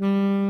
Hum.